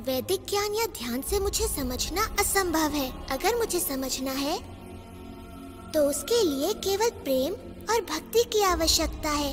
वैदिक ज्ञान या ध्यान से मुझे समझना असंभव है। अगर मुझे समझना है तो उसके लिए केवल प्रेम और भक्ति की आवश्यकता है।